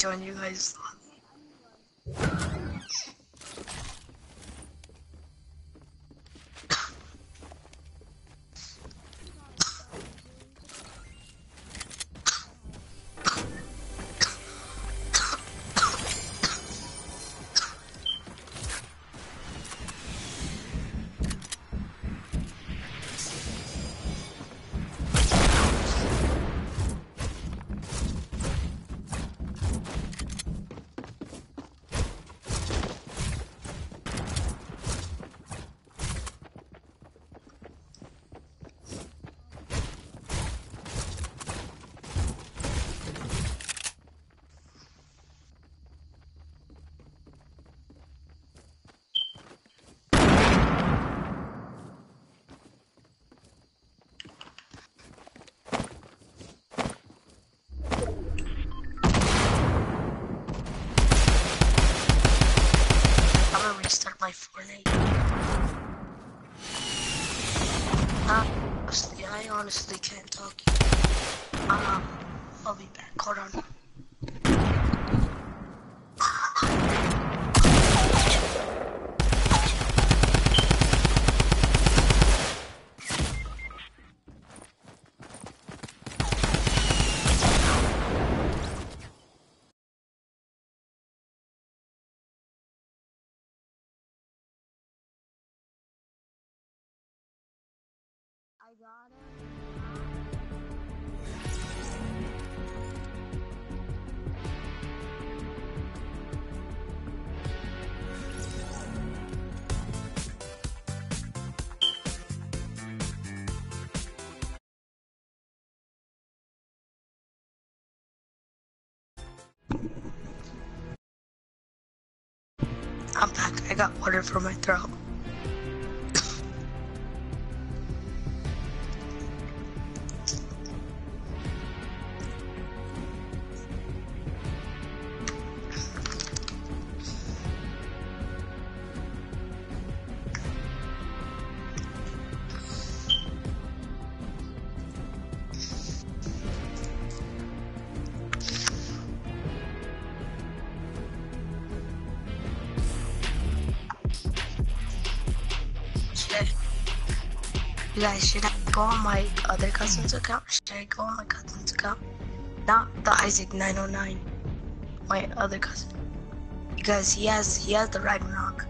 join you guys. I'm back. I got water for my throat. My other cousin's account? Should I go on my cousin's account? Not the Isaac 909. My other cousin. Because he has he has the Ragnarok.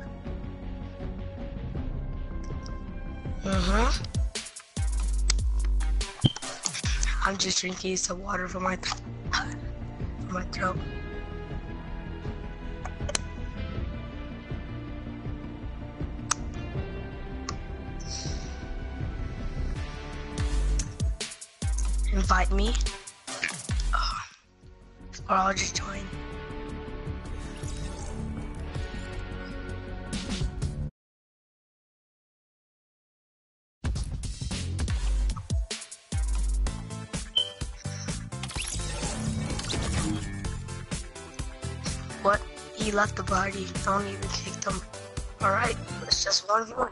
Mm-hmm. I'm just drinking some water for my th- for my throat. Me. Or I'll just join. What? He left the party. Don't even kick them. Alright, it's just one v one.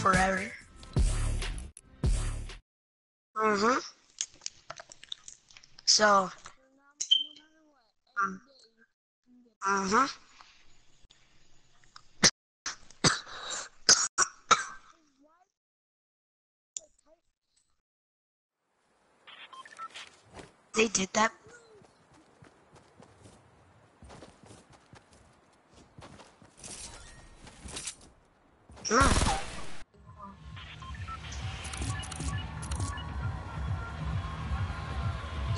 Forever. Mm-hmm. So, Um, uh-huh. They did that. No.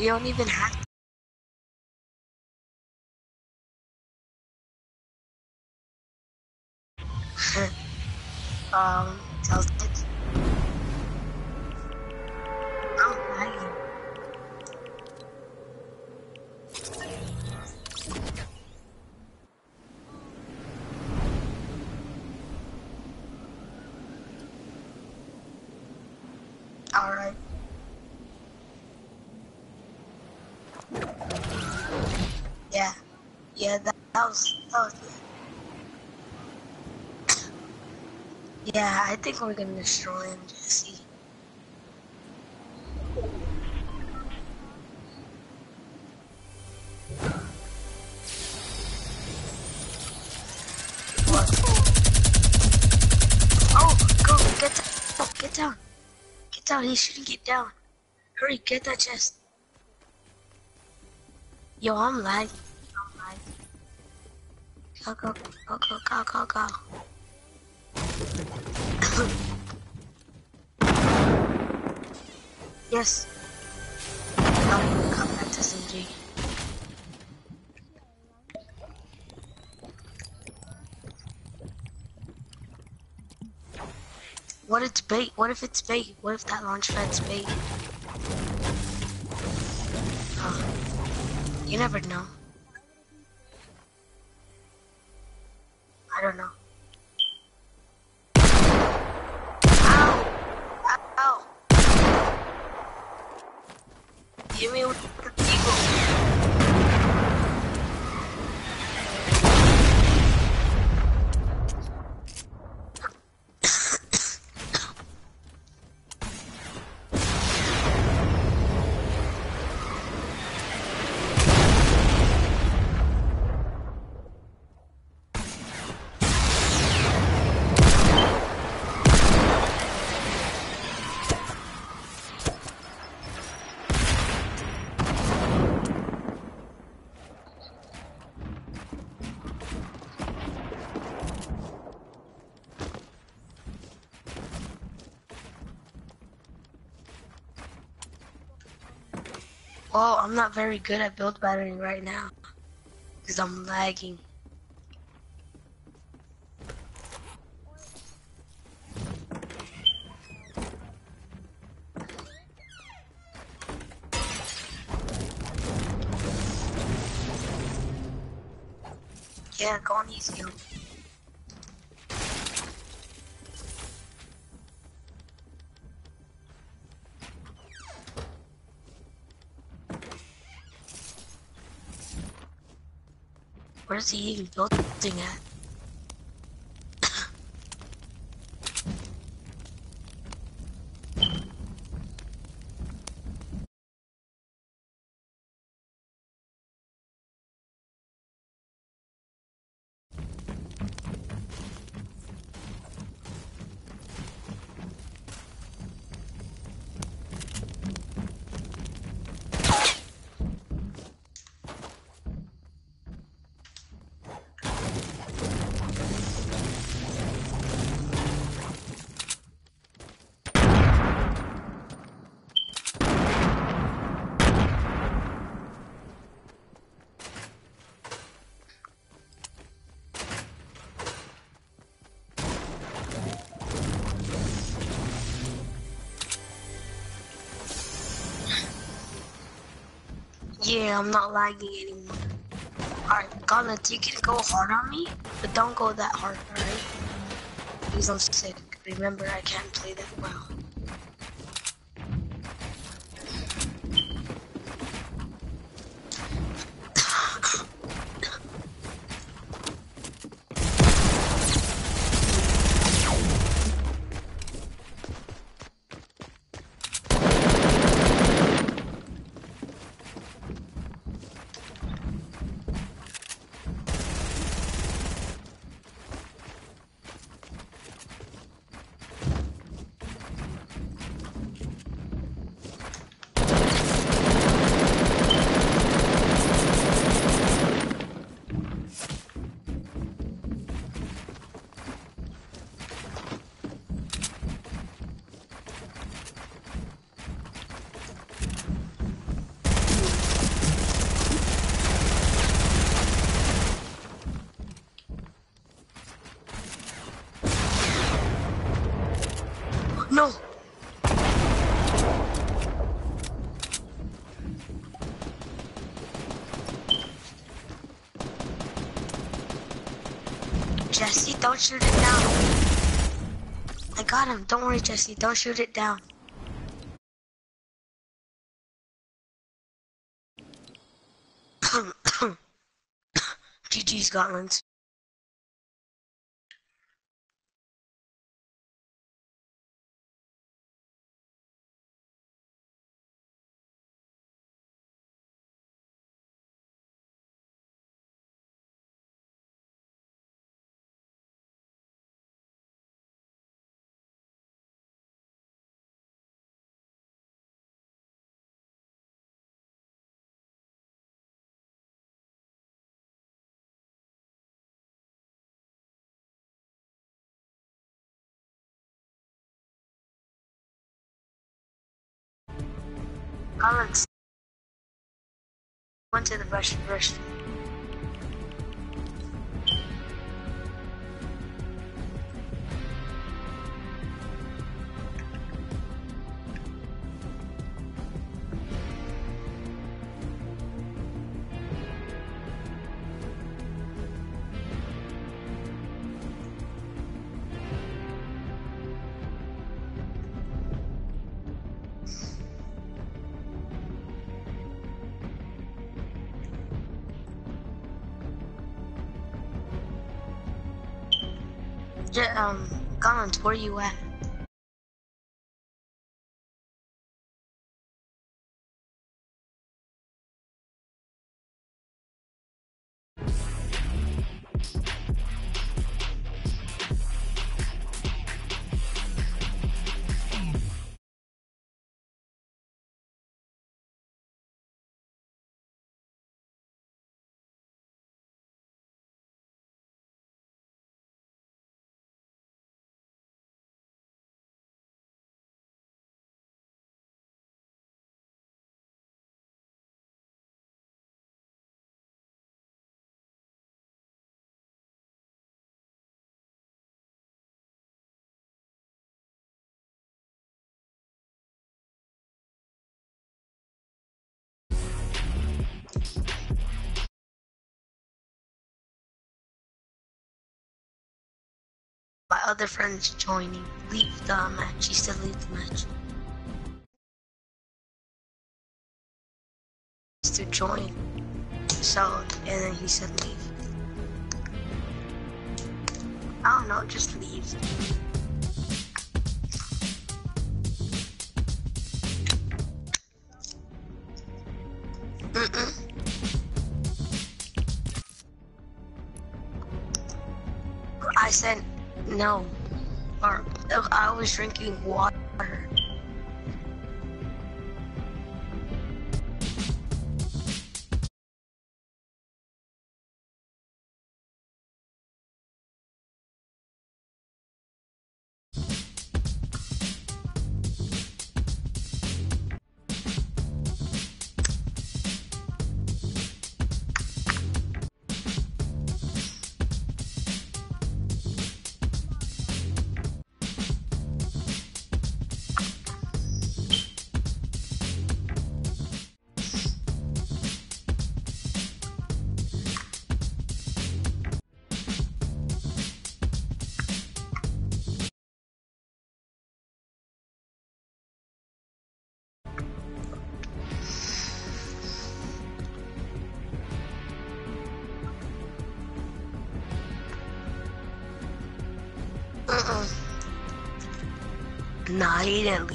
You don't even have Yeah, I think we're gonna destroy him, Jesse. Oh, go, get down, oh, get down. Get down, he shouldn't get down. Hurry, get that chest. Yo, I'm lagging. I'm lagging. Go, go, go, go, go, go, go. Yes. Come, come back SMG. What it's bait? What if it's bait? What if that launch pad's bait? Oh, you never know. I'm not very good at build battering right now. Because I'm lagging. Yeah, go on easy. 我是一个女的我怎么啊。I'm not lagging anymore. Alright, Gauntlet, you can go hard on me, but don't go that hard, alright? Because I'm sick. Remember, I can't play that well. No! Jesse, don't shoot it down. I got him. Don't worry, Jesse. Don't shoot it down. GG. GG's Gauntlets. Gauntlets. Went to the Russian version. Um, Gauntlets, where you at? Other friend's joining. Leave the match. He said leave the match. To join. So, and then he said leave. I don't know, just leave. No. Or I was drinking water. Nah,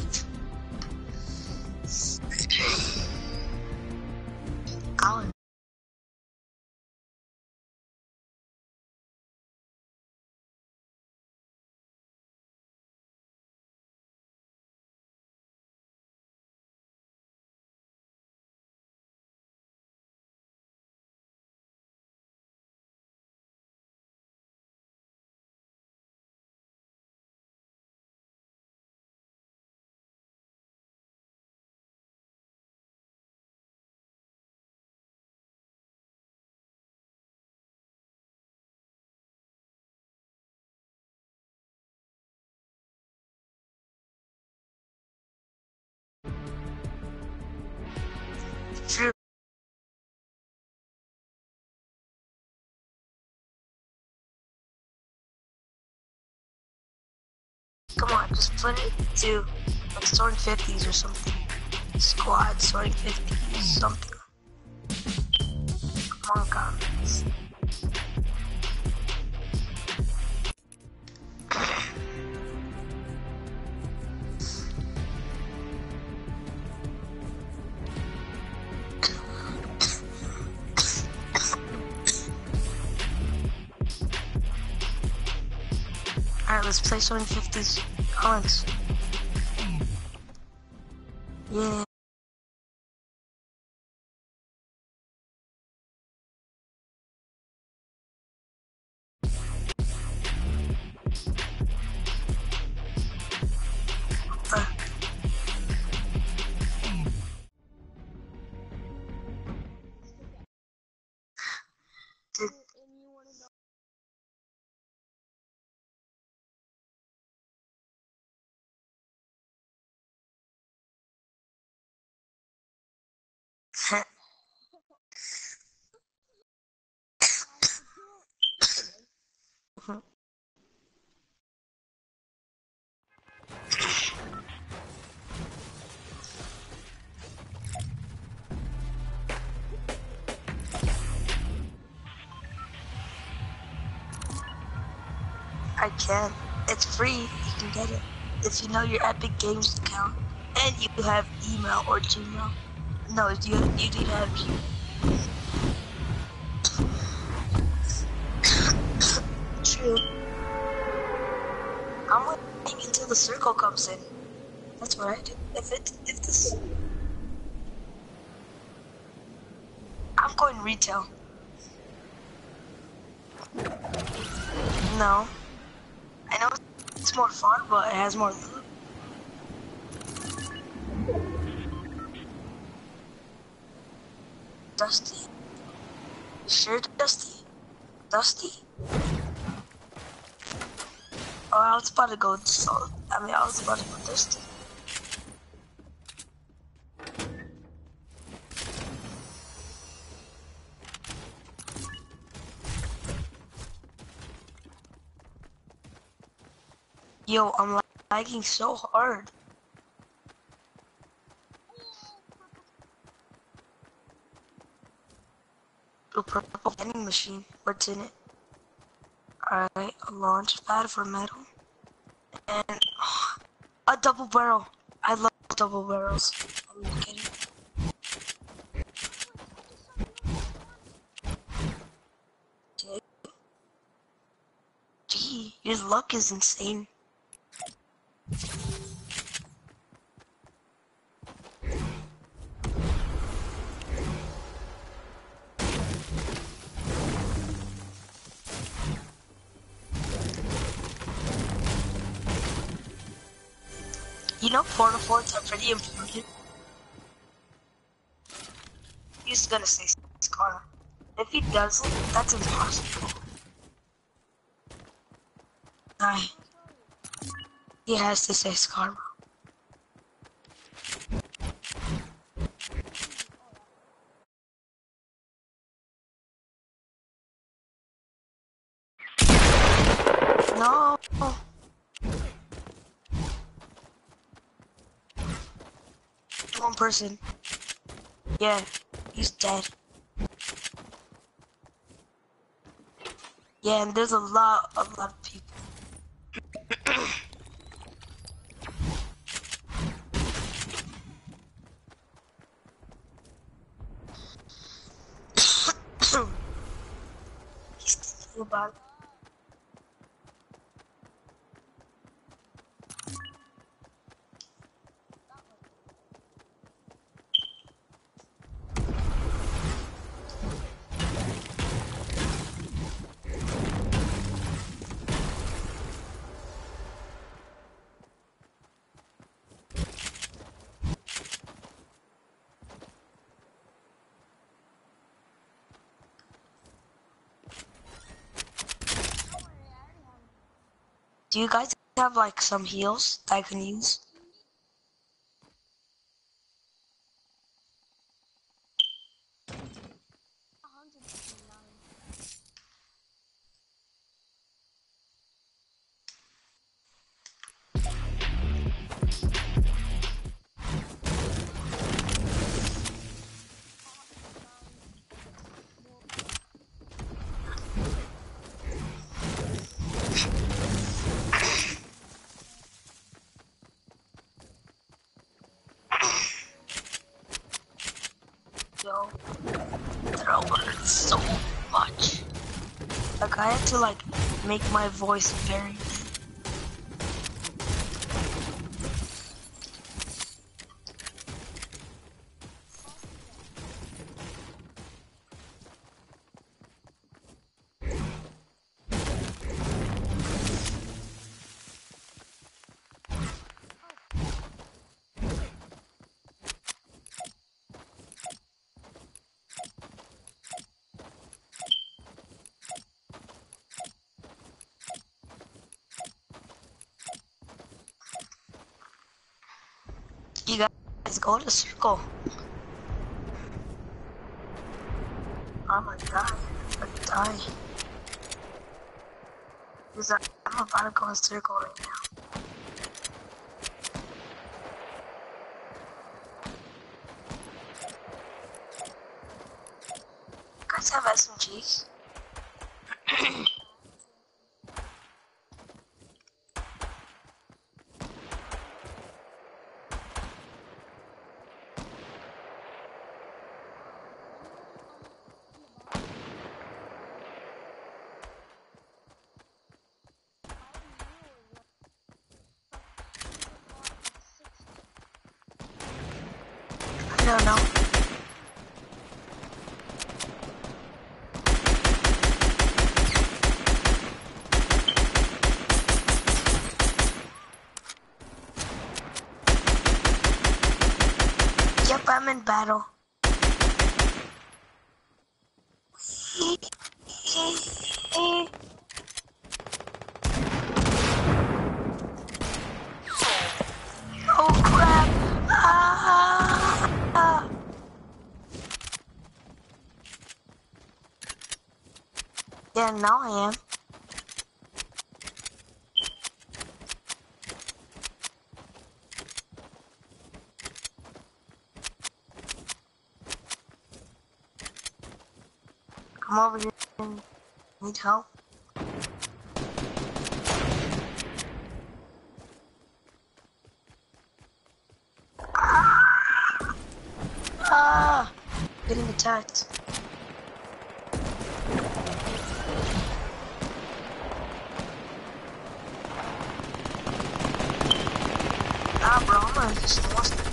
Come on, just put to like starting 50s or something. Squad starting 50s, something. Come on. Play some 50s hunts. Yeah. Can. It's free. You can get it if you know your Epic Games account and you have email or Gmail. No, you you to have Gmail. True. I'm waiting until the circle comes in. That's what I do. If it if this I'm going retail. No. I know it's more fun, but it has more loot. Dusty. Sure, Dusty? Dusty? Oh, I was about to go so I mean I was about to go Dusty. Yo, I'm lagging so hard. A purple vending machine. What's in it? Alright, a launch pad for metal. And a double barrel. I love double barrels. Gee, your luck is insane. You know Port-a-Forts are pretty important. He's gonna say Scar. If he doesn't, that's impossible. Aye. He has to say Scar. No. One person. Yeah, he's dead. Yeah, and there's a lot, a lot of people. he's thinking about Do you guys have like some heals that I can use? My voice very. Go to circle. I'm gonna die. I'm gonna die. Because I'm about to go in circle right now. You guys have SMGs? I don't know. Yep, I'm in battle. Oh crap! Ah! Now I am. Come over here. Need help? Ah! Getting attacked. Ah,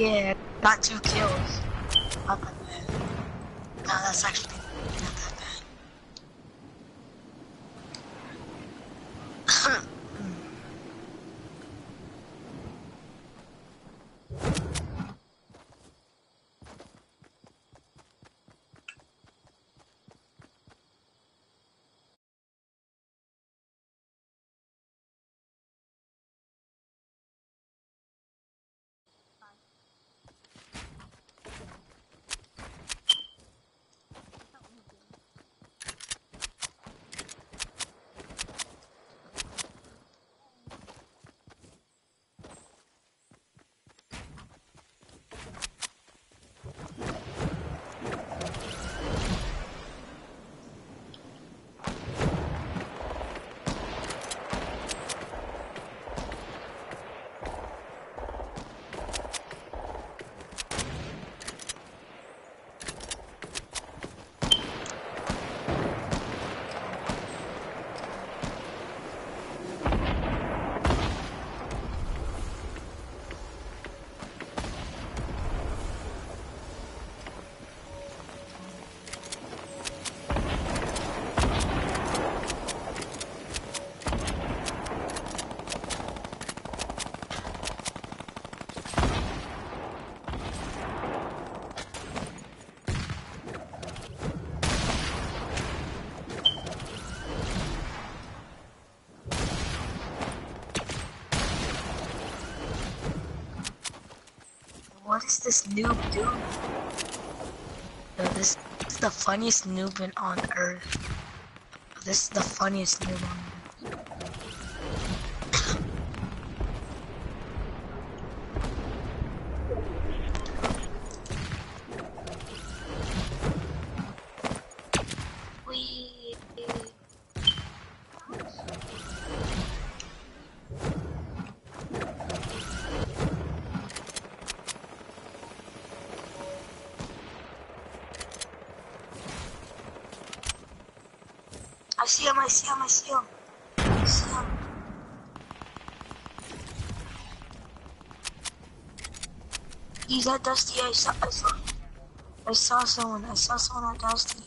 Yeah, got two kills. No, that's actually is this noob doing? Yo, this, is the funniest noob on earth. This is the funniest noob on earth. Wee. I see him, I see him, I see him. I see him. He's Dusty, I saw, I saw, I saw someone, I saw someone at Dusty.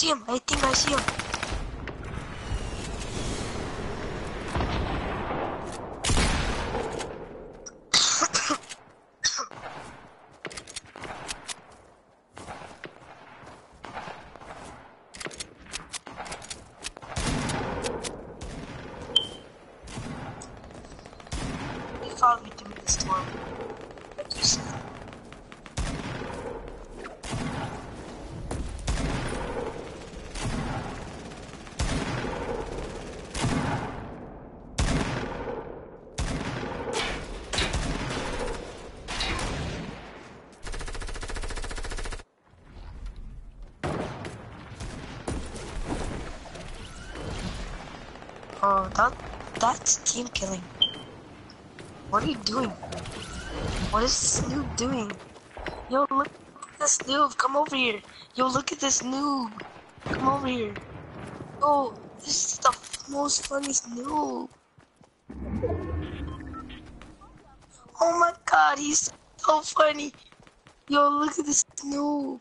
进来定个性 that's team killing. What are you doing? What is this noob doing? Yo, look at this noob. Come over here. Yo, look at this noob. Come over here. Yo, this is the most funniest noob. Oh my god, he's so funny. Yo, look at this noob.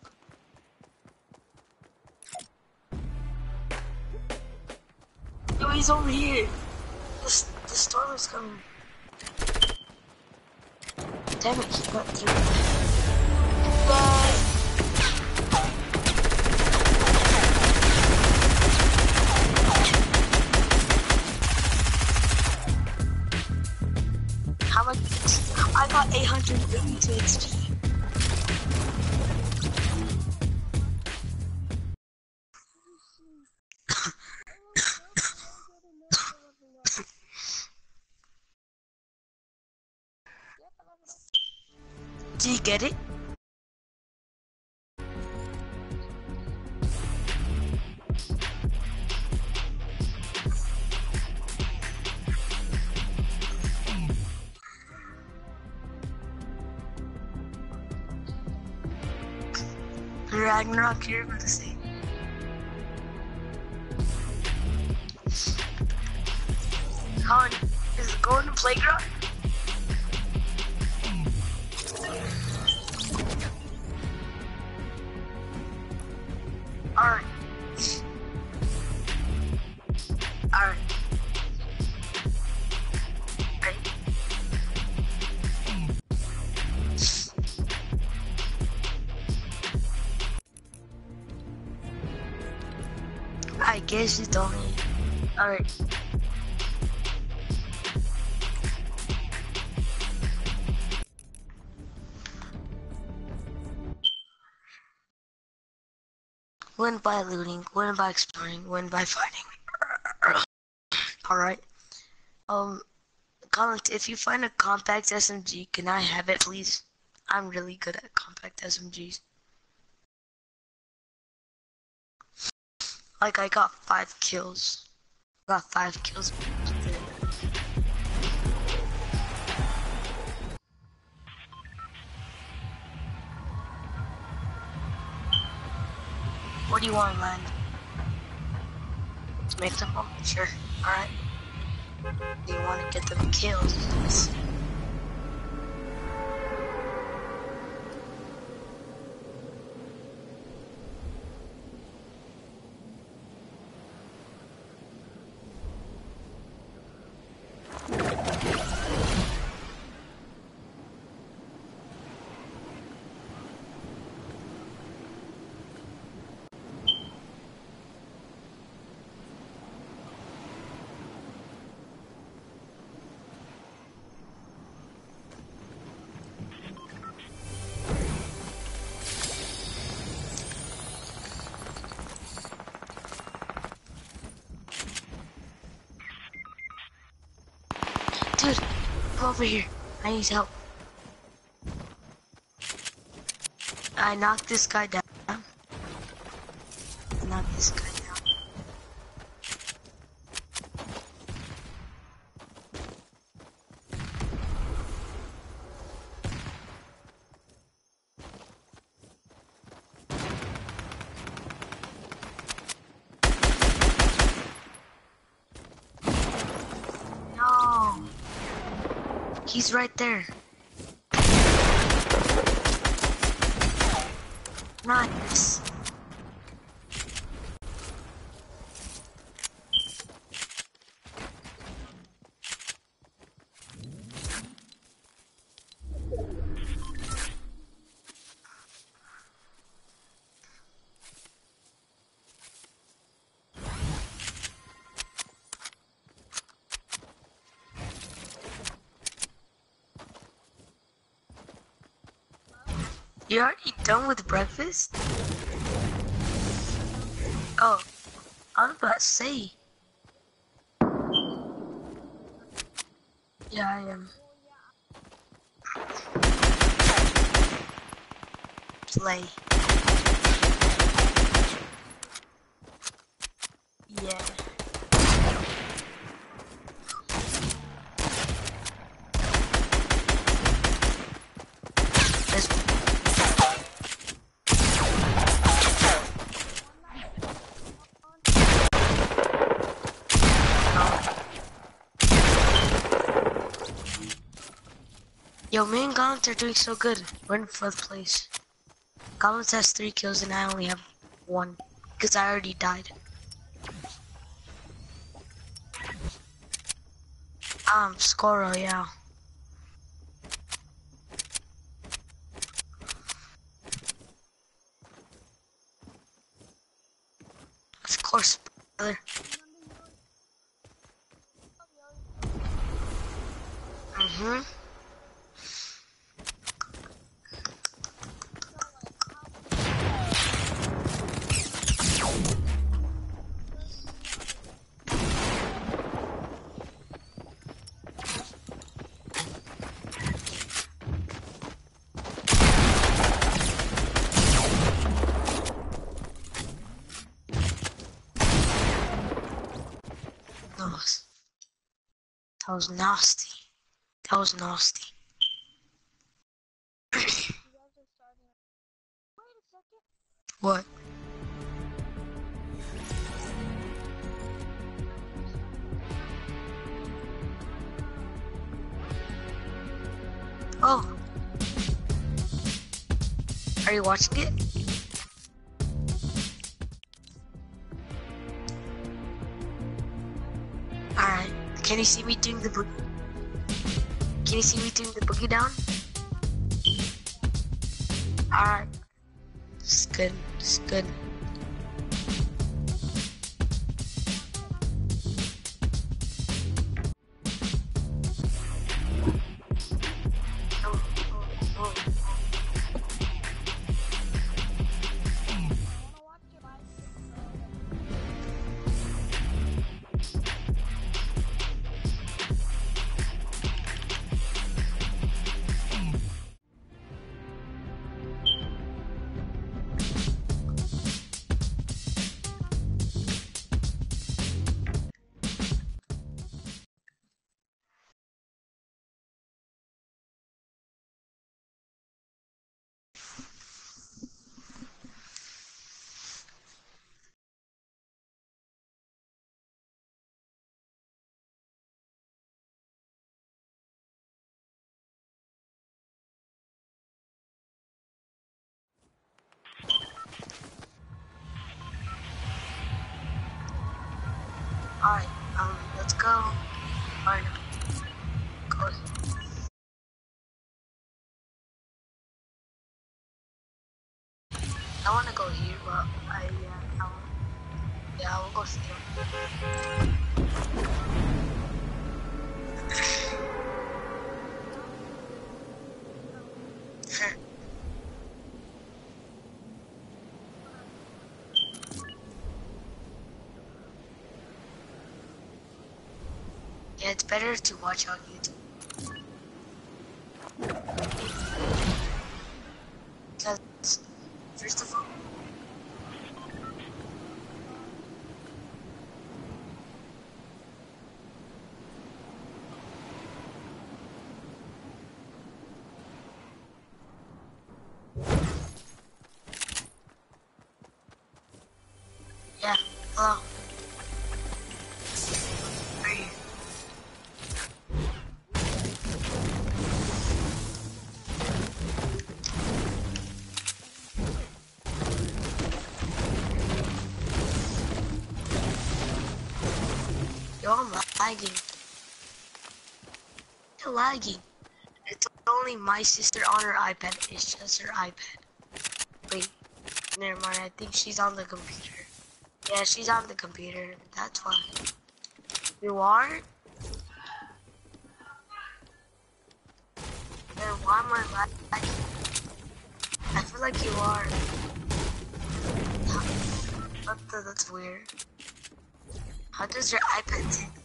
Yo, he's over here. The, storm is coming. Damn it, he got through. How much? I got 882 XP. Ragnarok, you're about say. Colin, is it going to playground? this is Donnie. Alright. Win by looting, win by exploring, win by fighting. Alright. Um, comment if you find a compact SMG, can I have it please? I'm really good at compact SMGs. Like I got five kills. Got five kills. What do you want, land? To make them? Oh, sure. Alright. You want to get them kills? Dude, come over here. I need help. I knocked this guy down. I knocked this guy down. No. He's right there. Nice. You already done with breakfast? Oh, I was about to say. Yeah, I am. Play. Yeah. Let's Yo, me and Goblins are doing so good. We're in fourth place. Goblins has three kills and I only have one. Because I already died. Um, Scoro, yeah. Of course, brother. Mm-hmm. That was, that was nasty. That was nasty. What? Oh. Are you watching it? Can you see me doing the boogie? Can you see me doing the boogie down? Alright. It's good. It's good. Yeah, it's better to watch on YouTube. Lagging. You're lagging. It's only my sister on her iPad. It's just her iPad. Wait, never mind. I think she's on the computer. Yeah, she's on the computer. That's why. You are? Then why am I lagging? I feel like you are. What the, that's weird. How does your iPad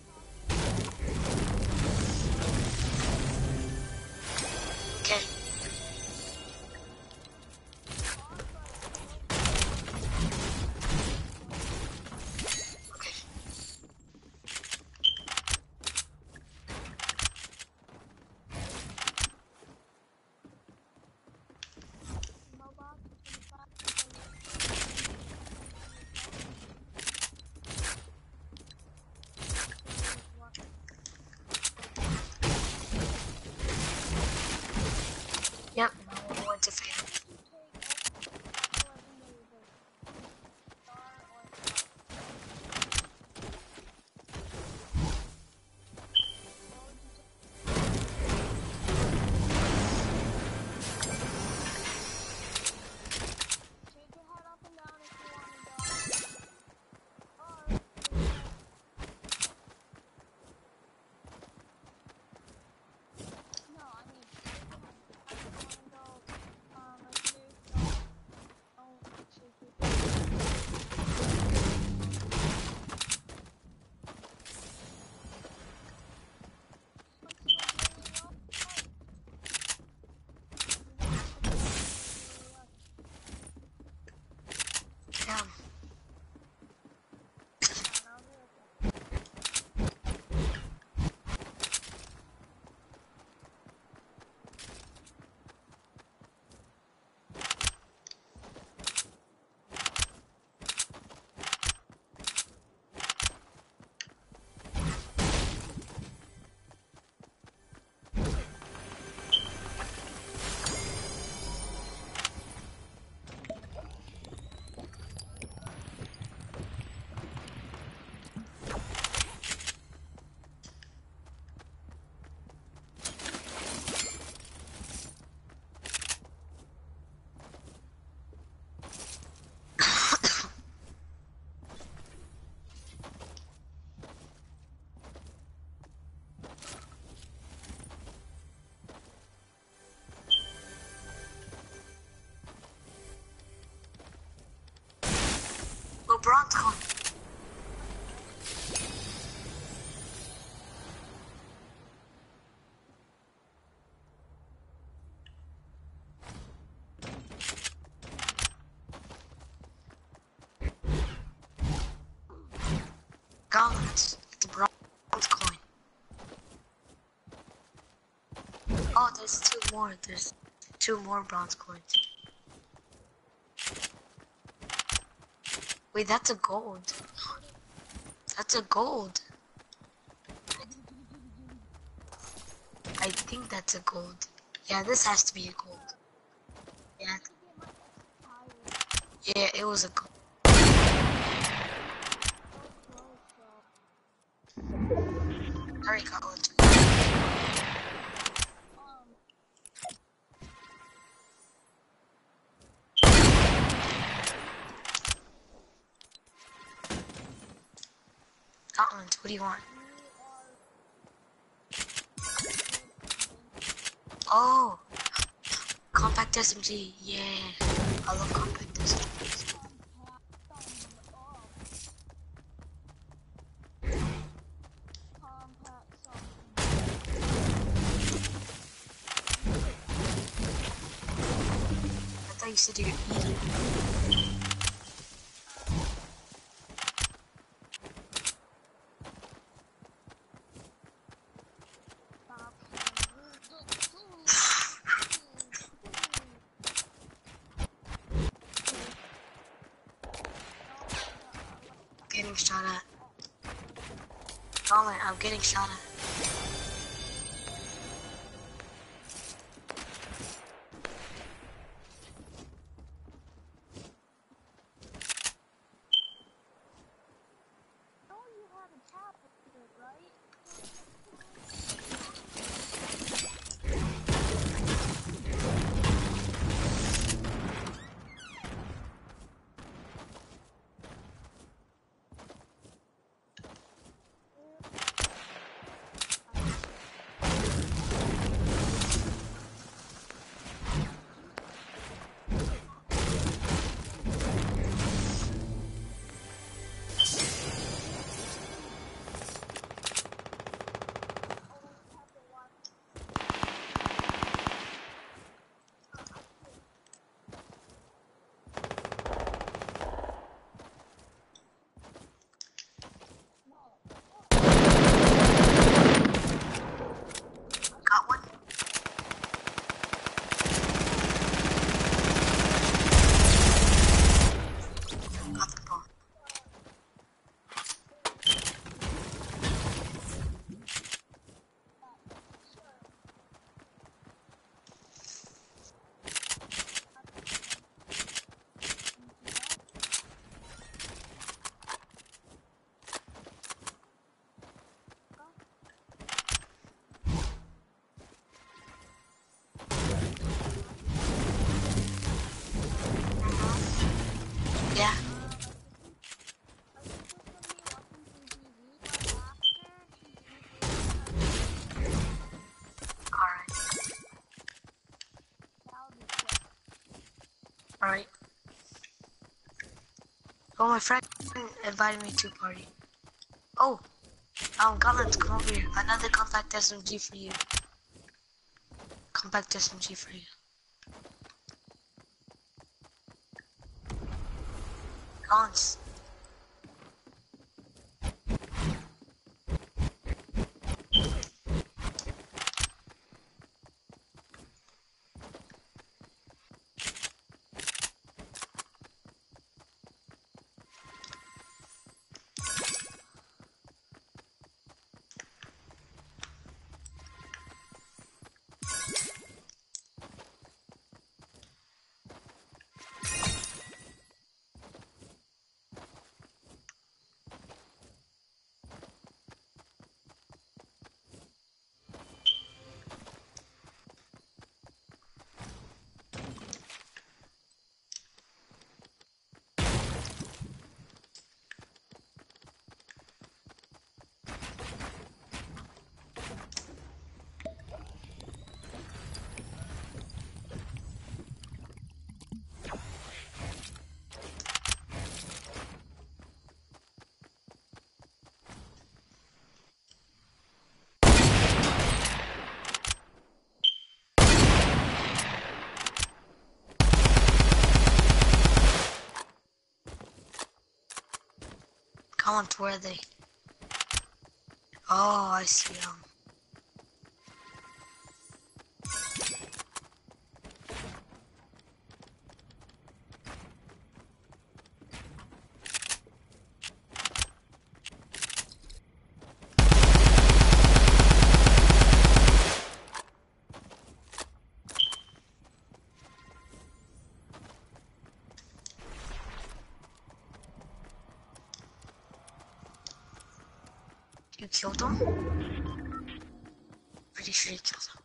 Go bronze coin. Gauntlets. It's bronze coin. Oh, there's two more. There's two more bronze coins. Wait, that's a gold. That's a gold. I think that's a gold. Yeah, this has to be a gold. Yeah, yeah, it was a gold. You want? Oh, compact SMG. Yeah, I love compact SMGs. I thought you said you eating. Getting shot at. Colin, I'm getting shot at. Got one. Got the bomb. Yeah. Alright. Alright. Oh, my friend invited me to a party. Oh, um, Galant, come over here. Another compact SMG for you. Compact SMG for you. Galant. Galant, where are they? Oh, I see them? pretty sure he killed him.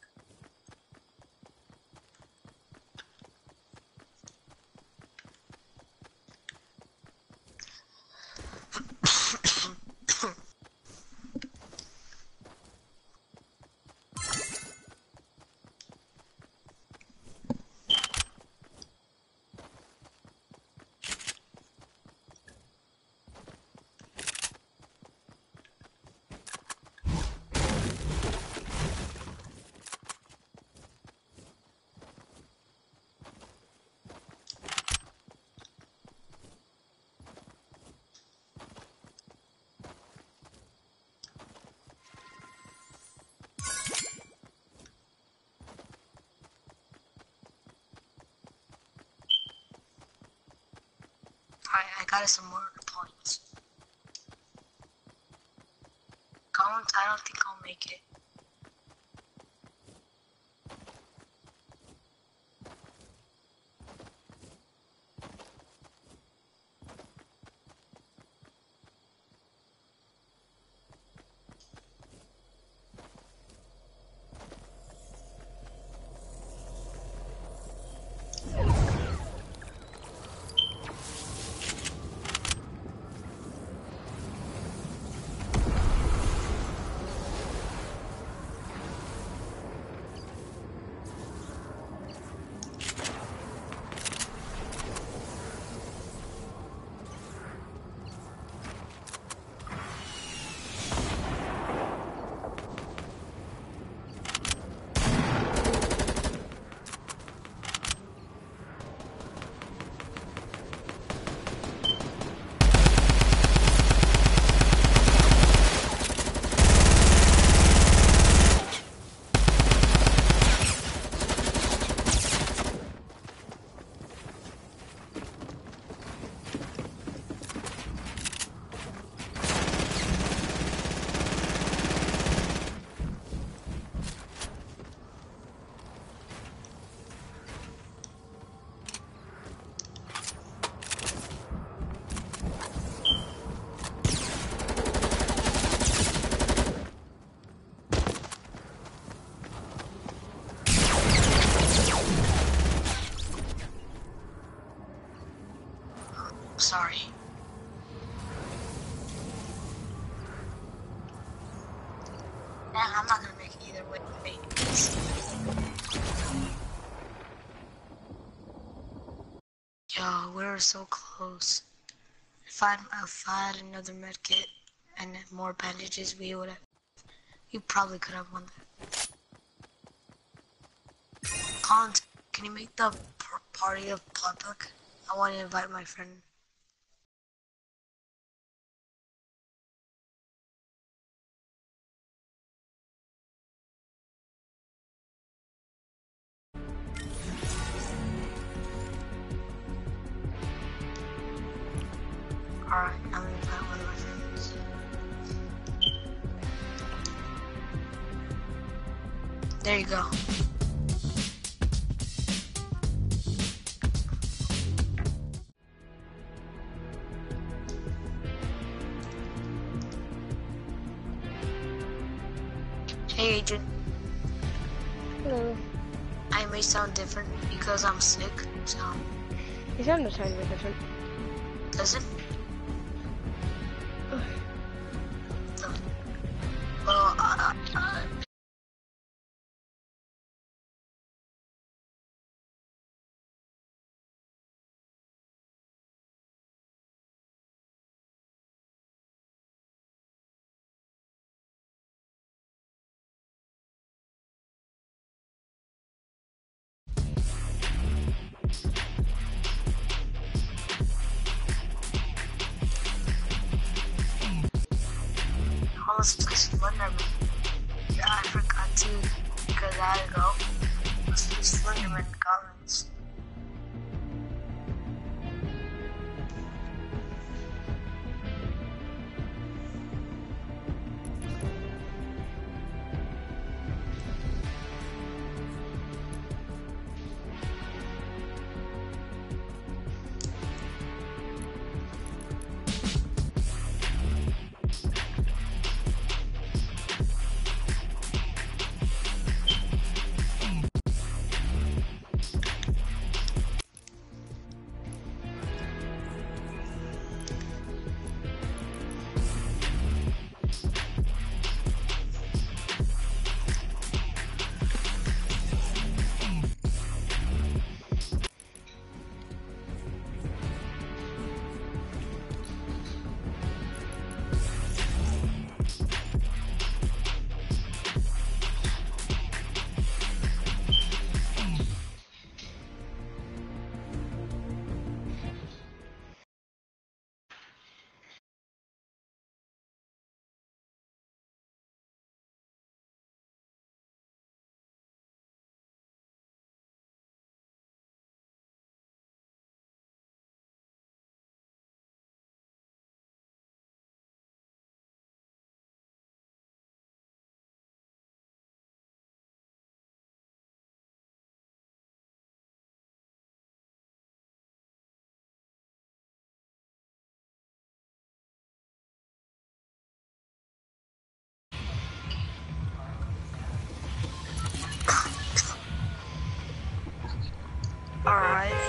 I got some more points. Collins, I don't think I'll make it. Sorry. Nah, I'm not gonna make it either way. Wait. Yo, we so close. If I, if I had another medkit and more bandages, we would have. We probably could have won that. Collins, can you make the party of potluck? I want to invite my friend. ya no saben lo que. All right.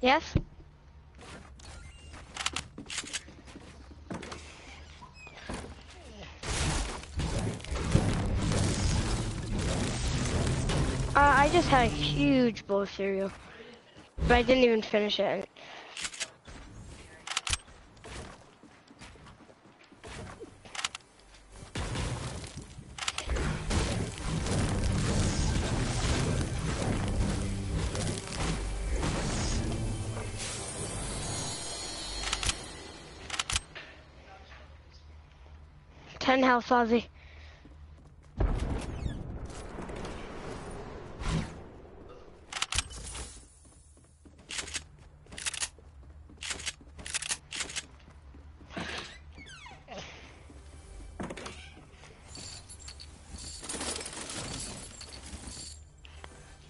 Yes? Uh, I just had a huge bowl of cereal, but I didn't even finish it. Health, Ozzy.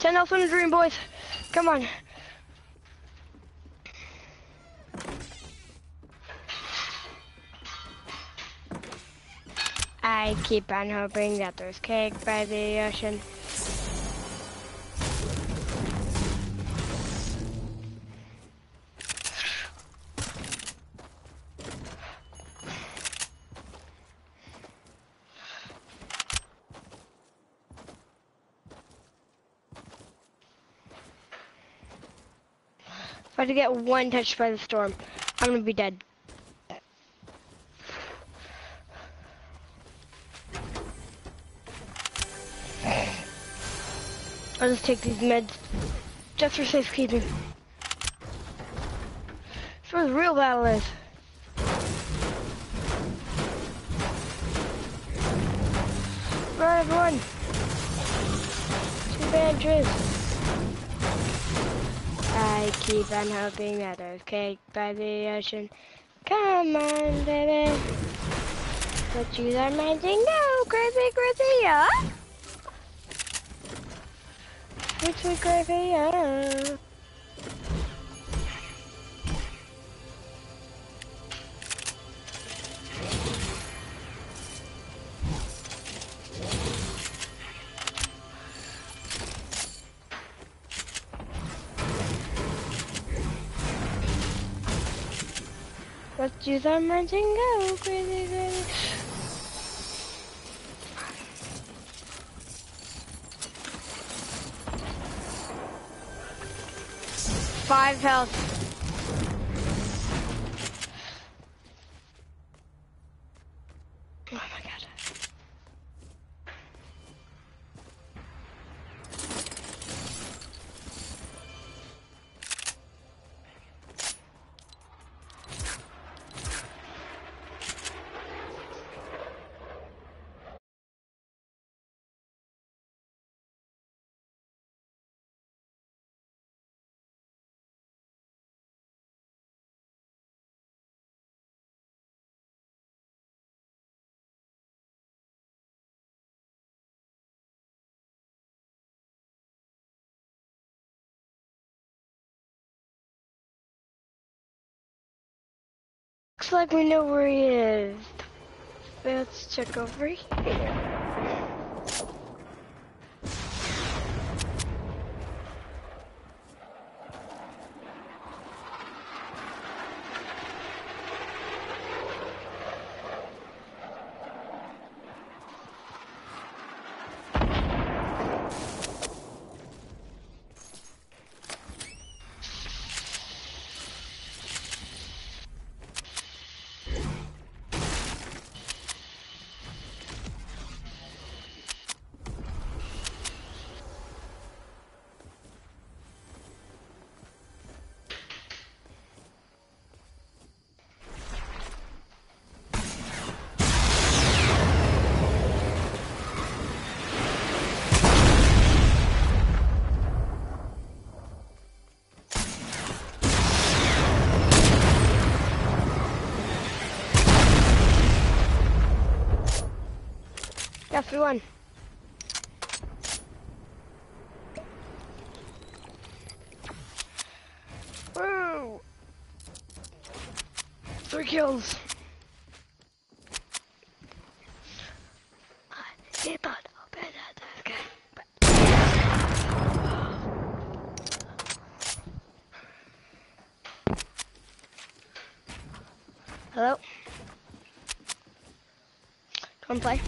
Ten health in a dream, boys. Come on. Keep on hoping that there's cake by the ocean. If I get one touched by the storm, I'm gonna be dead. I'll just take these meds just for safekeeping. That's where the real battle is. Right, everyone. Two badges. I keep on hoping that there's cake by the ocean. Come on, baby. But you are minding no, crazy, crazy, yeah? Sweet gravy, yeah. Let's use our go, crazy, crazy. Five health. Looks like we know where he is. Let's check over here. everyone. Woo! Three kills. Hello? Come play.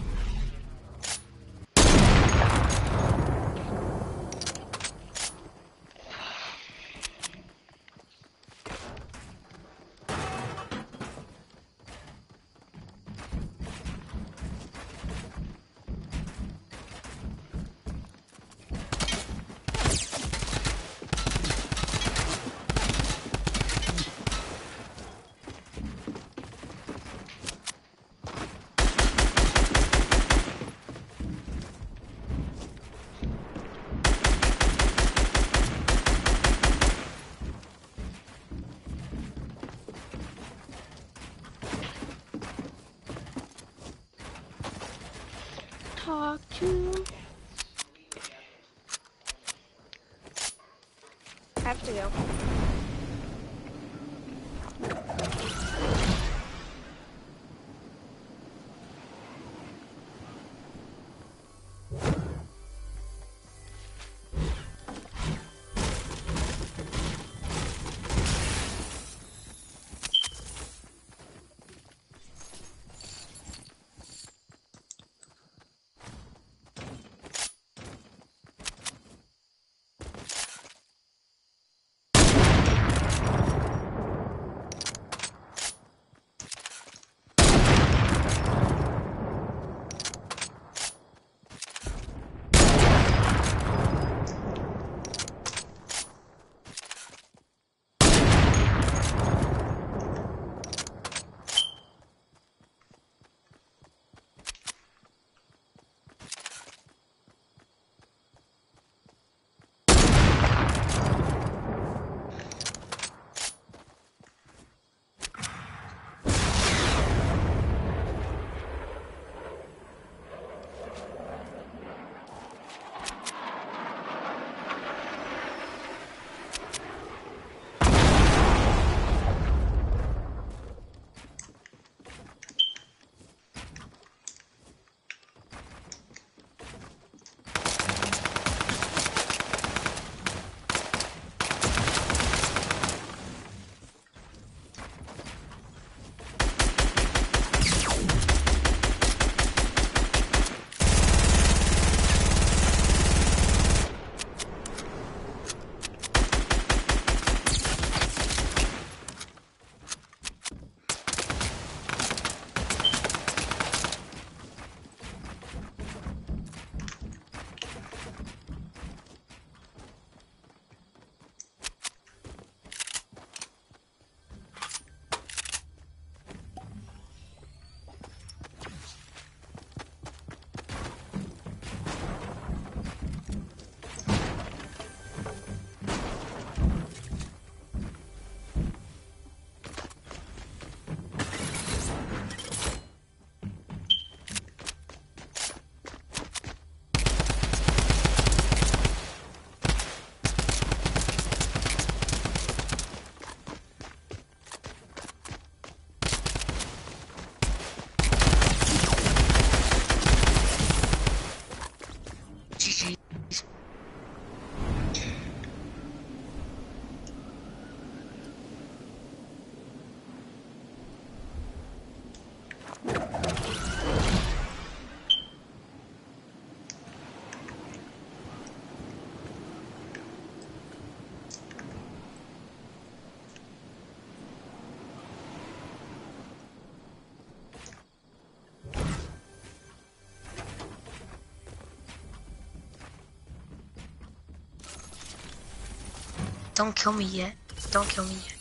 Don't kill me yet. Don't kill me yet.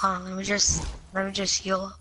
Hold on, let me just let me just heal up.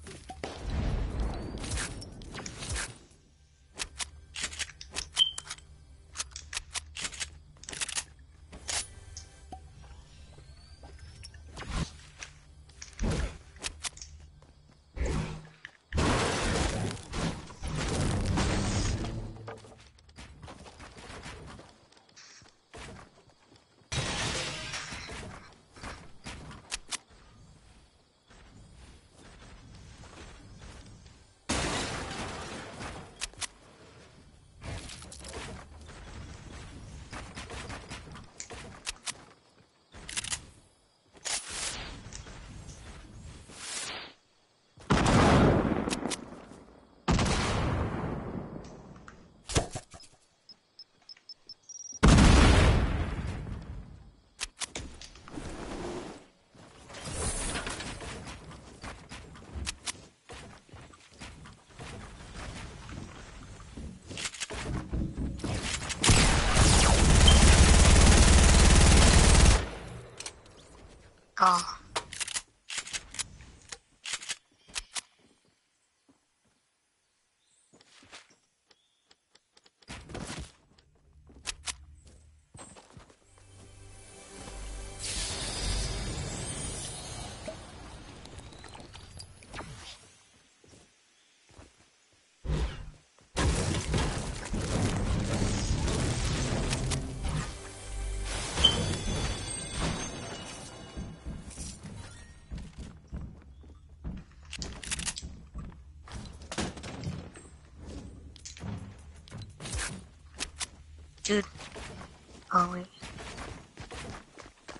Oh, wait.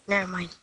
Never mind.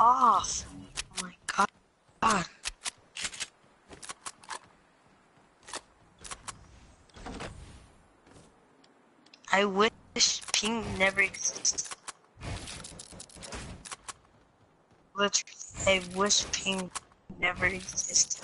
Off. Oh my god. I wish ping never existed. I wish ping never existed.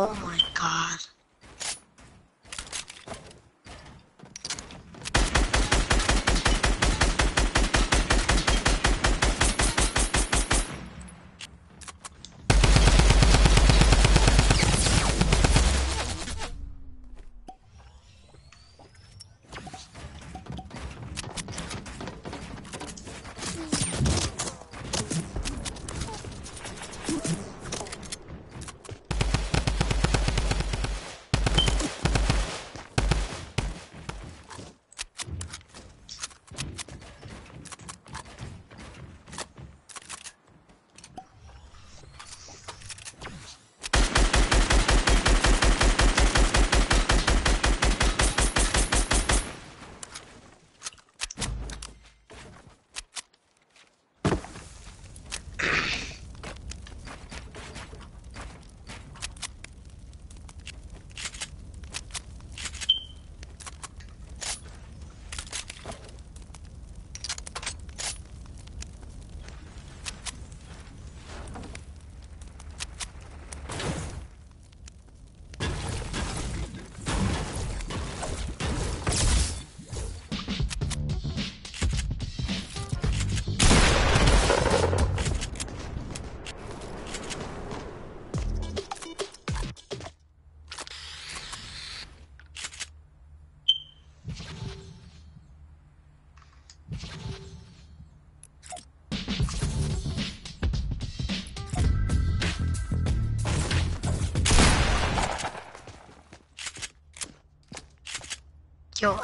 Oh my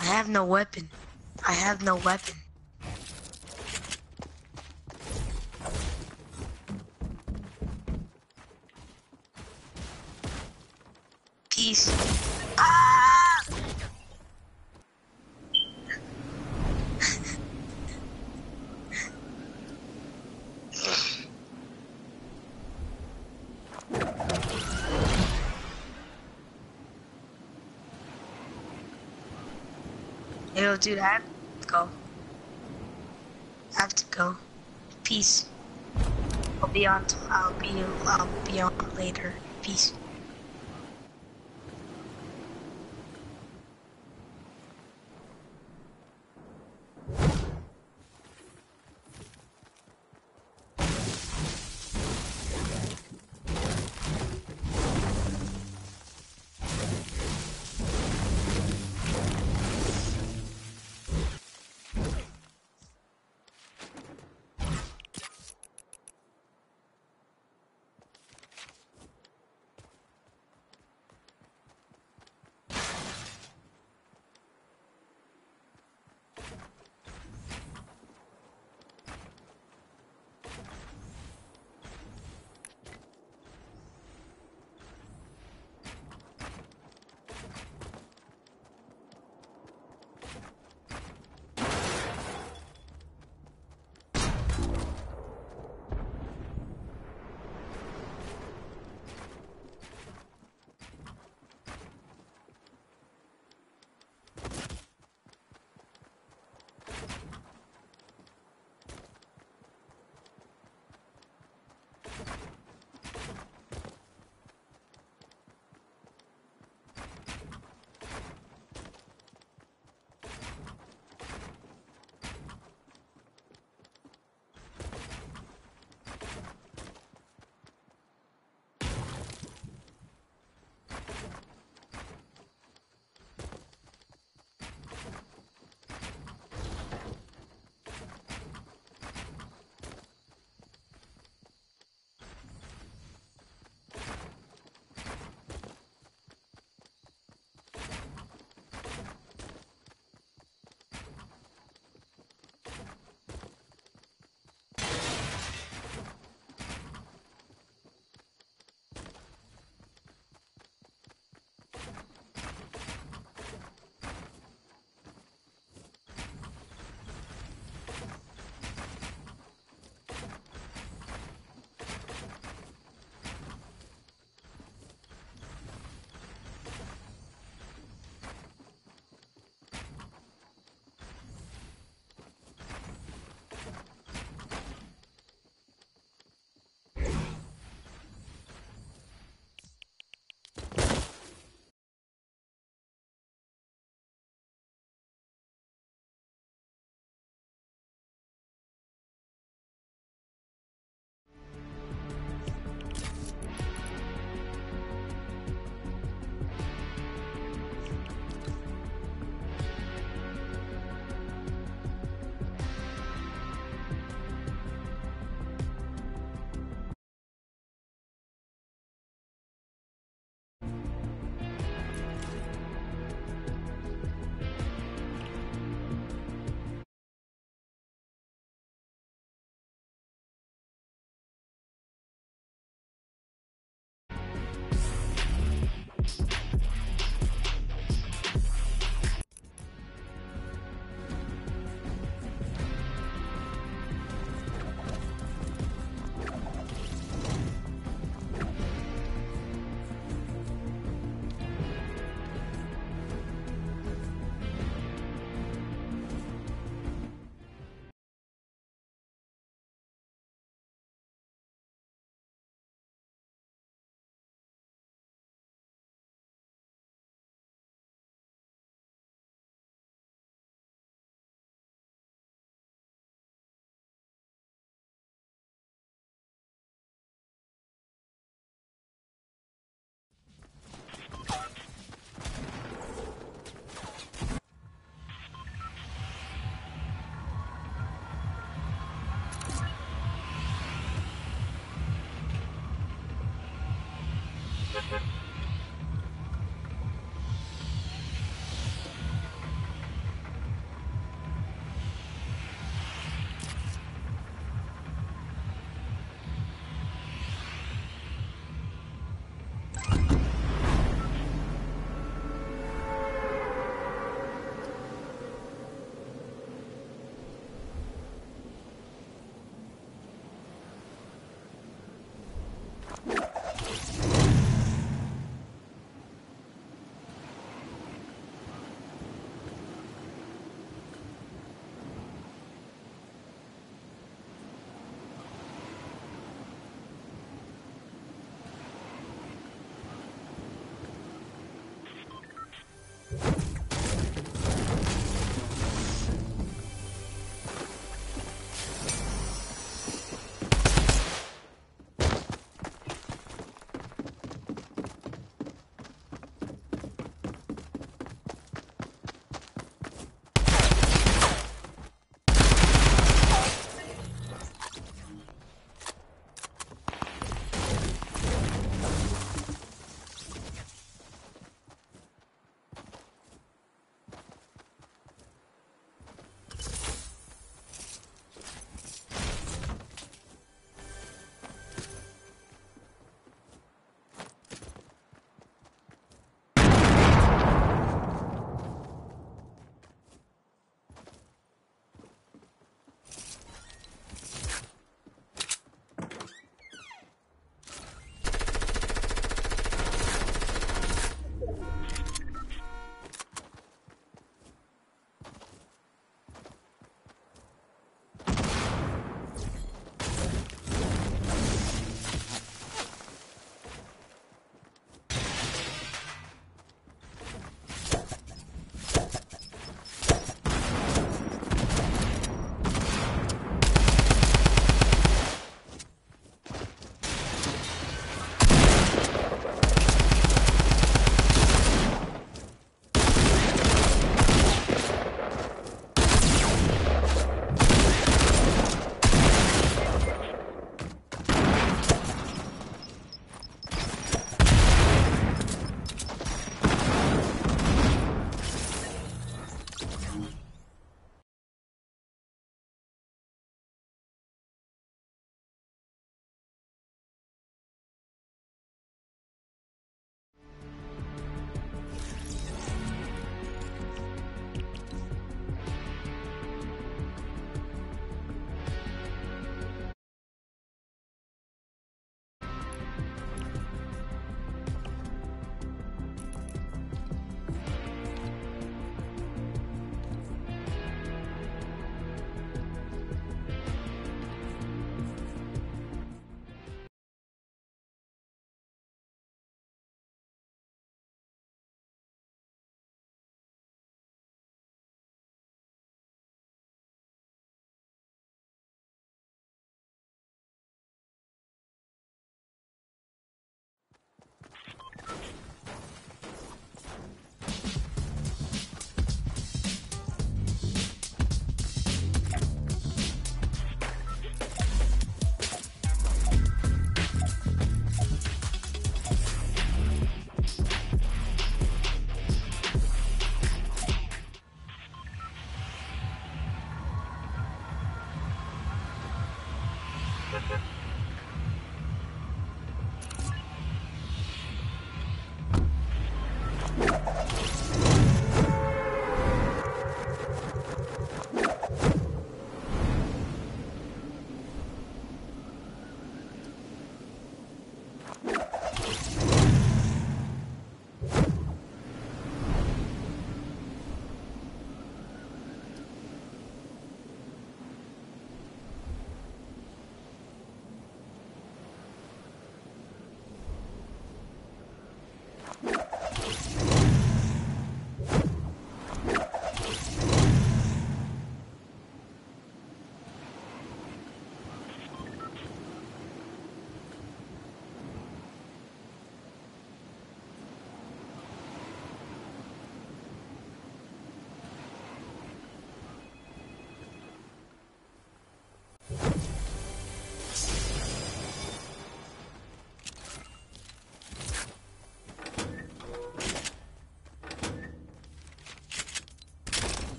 I have no weapon. I have no weapon. Peace. Ah! I have to go. I have to go. Peace. I'll be on. I'll be. I'll be on later. Peace.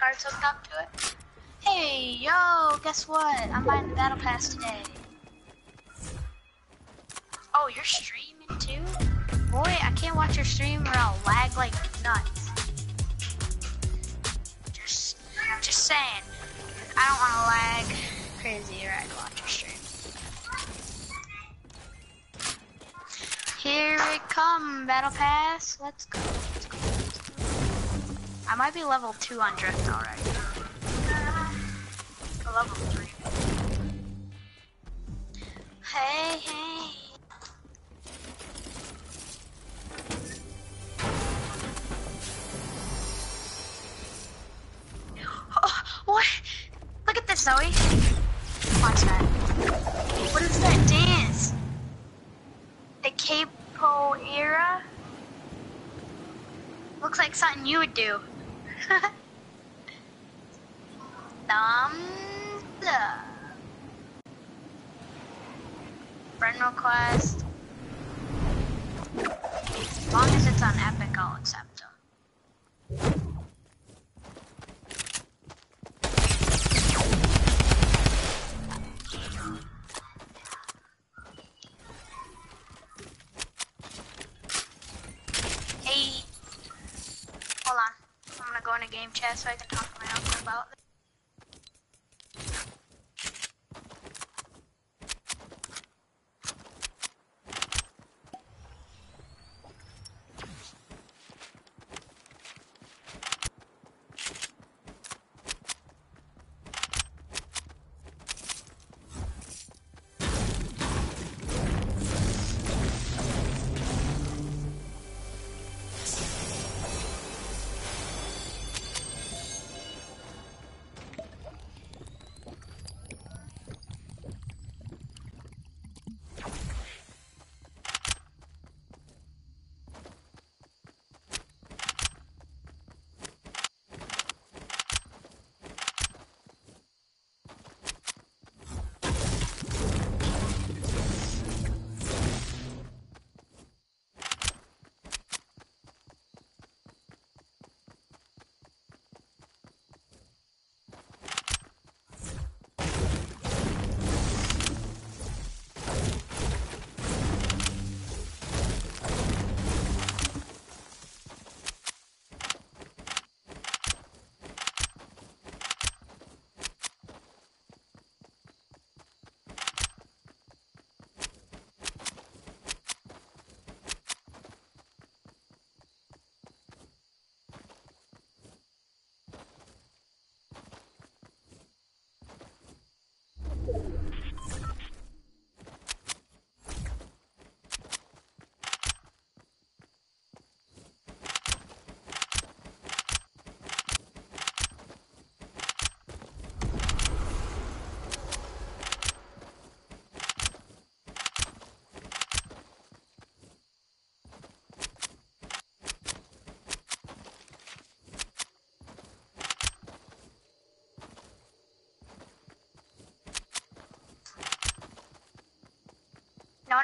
Cards hooked up to it. Hey, yo, guess what? I'm buying the battle pass today. Oh, you're streaming too? Boy, I can't watch your stream or I'll lag like nuts. Just, just saying. I don't want to lag crazy or I'd watch your stream. Here we come, battle pass. Let's go. Let's go. I might be level two on drift already. Level three. Hey, hey. Chat so I can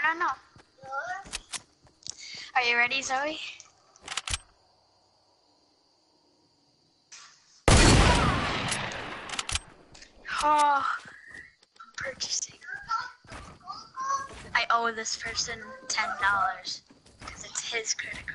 No, no. Are you ready, Zoe? Oh, I'm purchasing. I owe this person ten dollars because it's his credit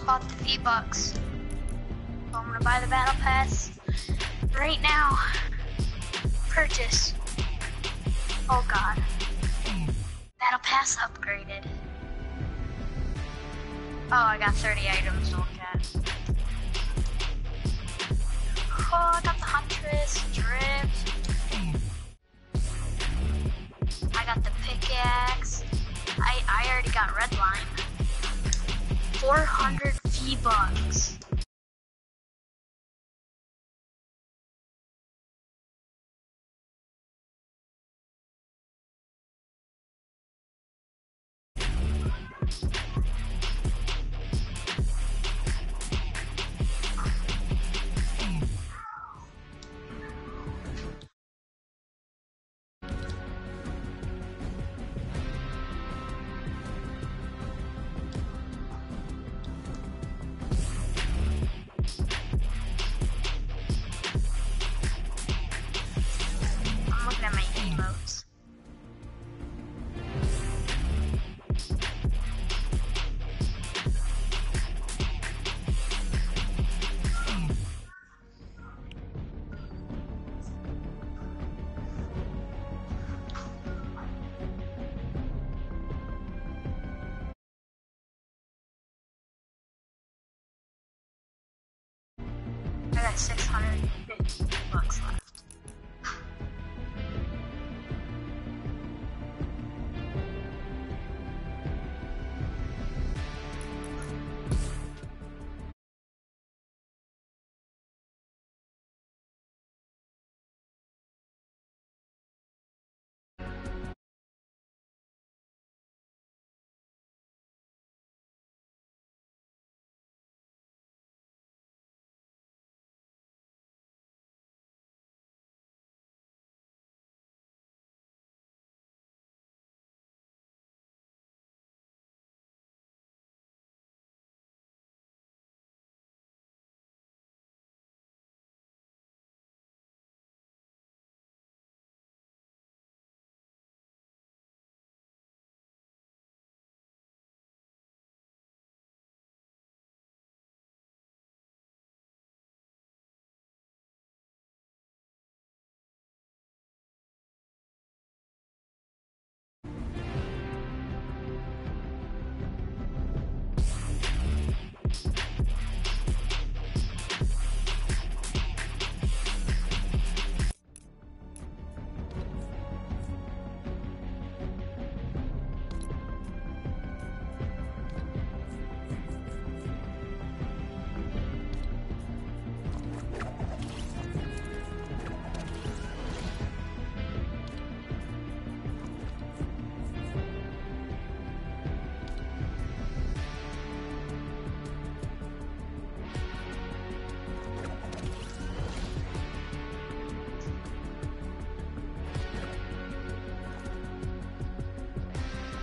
Bought the V-Bucks. So I'm gonna buy the Battle Pass right now. Purchase. Oh god. Battle Pass upgraded. Oh, I got 30 items to look at. Oh, I got the Huntress, Drift. I got the pickaxe. I, I already got Redline. 400 V-Bucks.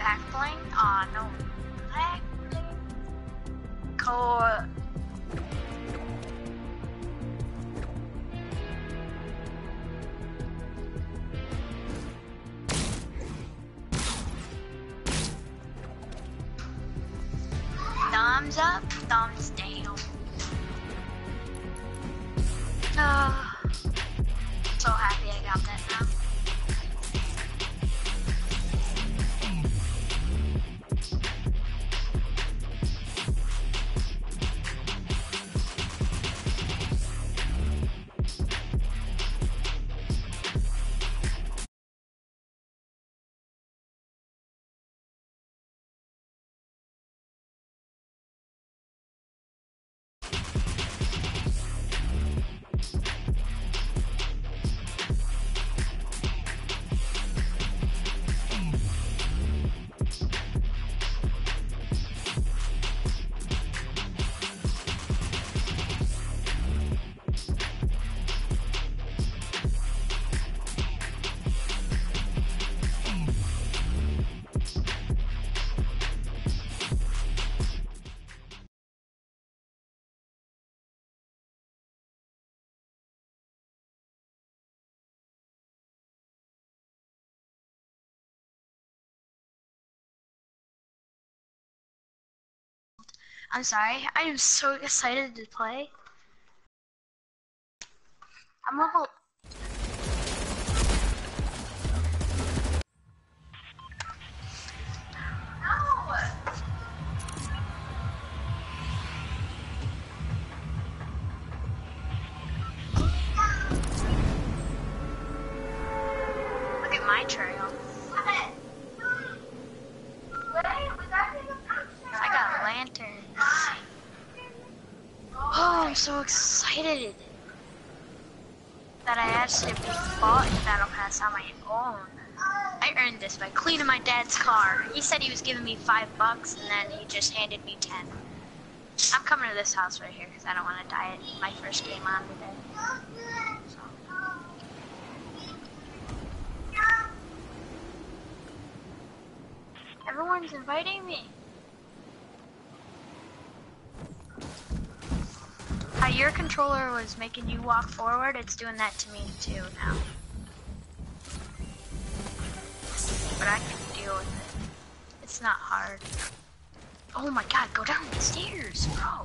Back bling? Aw, no. Core. I'm sorry. I am so excited to play. I'm level. I'm so excited that I actually bought Battle Pass on my own. I earned this by cleaning my dad's car. He said he was giving me five bucks, and then he just handed me ten. I'm coming to this house right here because I don't want to die at my first game on today. Everyone's inviting me. How your controller was making you walk forward, it's doing that to me too now. But I can deal with it. It's not hard. Oh my god, go down the stairs, bro.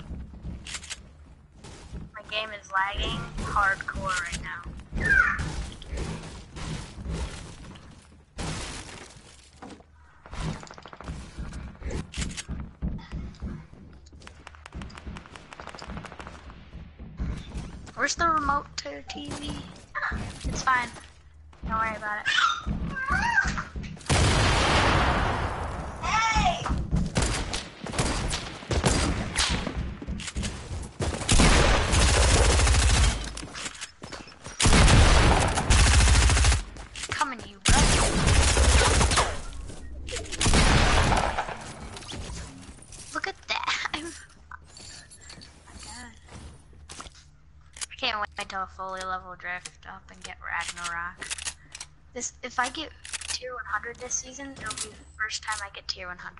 My game is lagging hardcore right now. Where's the remote to the TV? Ah, it's fine. Don't worry about it. Coming to you, bro. Look at that. I'm... my god. I can't wait until I fully level drift up and get Ragnarok. This, if I get tier 100 this season, it'll be the first time I get tier 100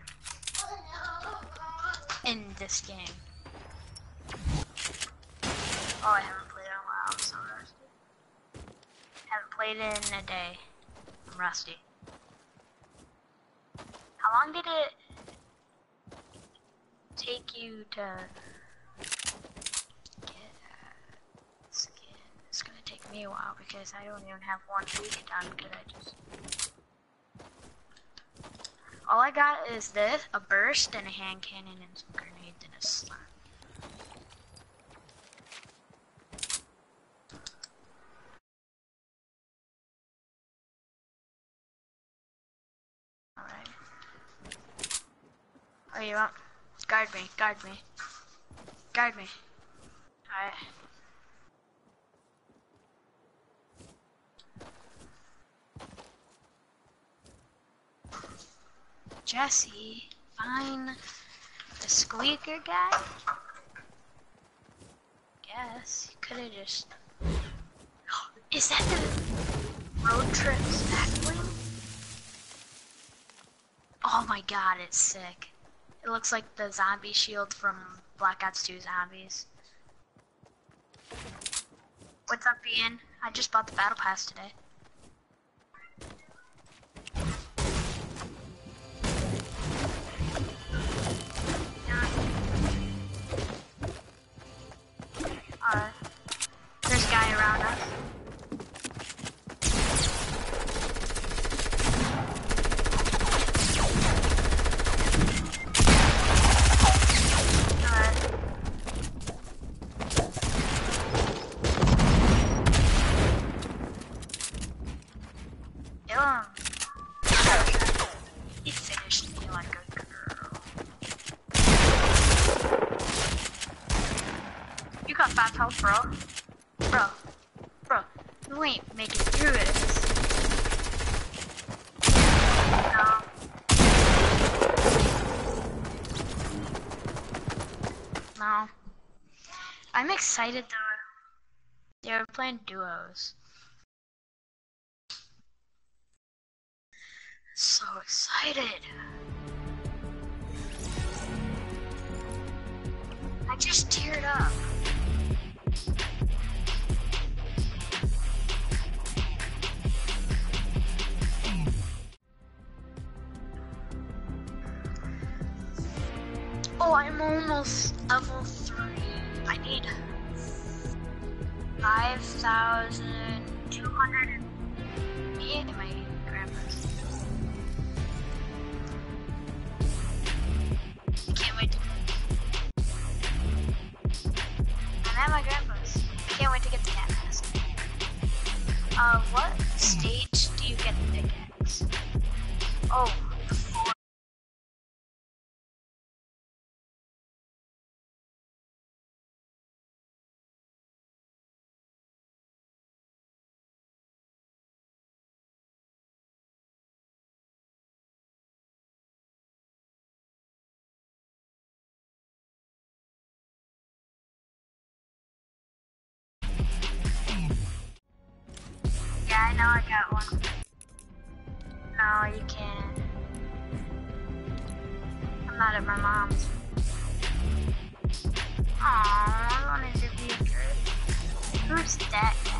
in this game. Oh, I haven't played in a while. I'm so rusty. Haven't played in a day. I'm rusty. How long did it take you to get a skin? It's gonna take me a while because I don't even have one week done because I just. All I got is this, a burst, and a hand cannon, and some grenades, and a slap. Alright. Oh, you want? Guard me, guard me. Guard me. Alright. Jesse, find the squeaker guy? Guess. You could have just. Is that the road trip back bling? Oh my god, it's sick. It looks like the zombie shield from Black Ops 2 Zombies. What's up, Ian? I just bought the Battle Pass today. Playing duos. I I got one. No, you can't. I'm not at my mom's. Aww, I wanted to be a girl. Who's that guy?